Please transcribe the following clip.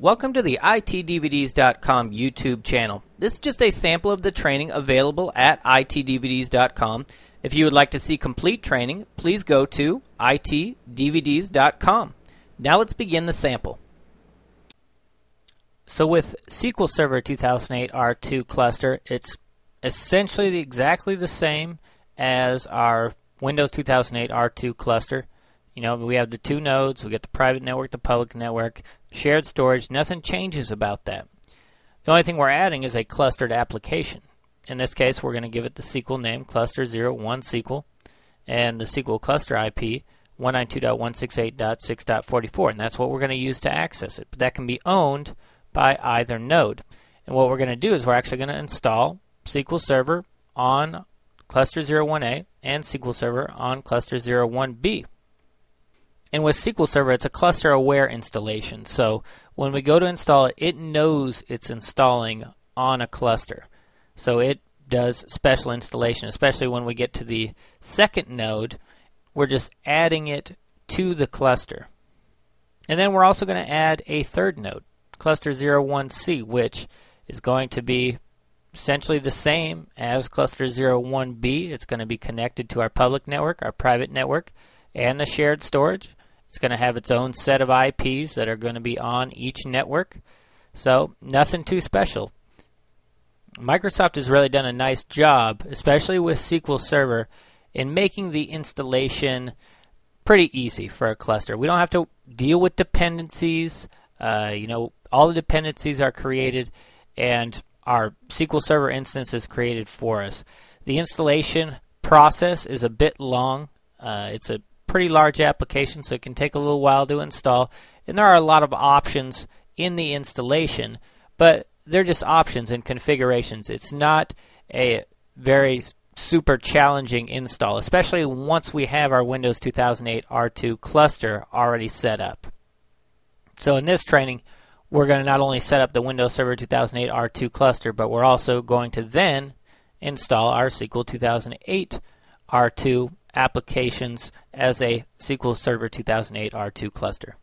Welcome to the itdvds.com YouTube channel. This is just a sample of the training available at itdvds.com. If you would like to see complete training, please go to itdvds.com. Now let's begin the sample. So with SQL Server 2008 R2 cluster, it's essentially exactly the same as our Windows 2008 R2 cluster. You know, we have the two nodes, we get the private network, the public network, shared storage, nothing changes about that. The only thing we're adding is a clustered application. In this case, we're going to give it the SQL name, cluster 01 SQL, and the SQL cluster IP, 192.168.6.44, and that's what we're going to use to access it. But that can be owned by either node. And what we're going to do is we're actually going to install SQL Server on cluster 01A and SQL Server on cluster 01B. And with SQL Server, it's a cluster aware installation. So when we go to install it, it knows it's installing on a cluster. So it does special installation, especially when we get to the second node. We're just adding it to the cluster. And then we're also going to add a third node, cluster 01C, which is going to be essentially the same as cluster 01B. It's going to be connected to our public network, our private network, and the shared storage. It's going to have its own set of IPs that are going to be on each network. So, nothing too special. Microsoft has really done a nice job, especially with SQL Server, in making the installation pretty easy for a cluster. We don't have to deal with dependencies. Uh, you know, all the dependencies are created, and our SQL Server instance is created for us. The installation process is a bit long. Uh, it's a pretty large application, so it can take a little while to install. And there are a lot of options in the installation, but they're just options and configurations. It's not a very super challenging install, especially once we have our Windows 2008 R2 cluster already set up. So in this training, we're going to not only set up the Windows Server 2008 R2 cluster, but we're also going to then install our SQL 2008 R2 applications as a SQL Server 2008 R2 cluster.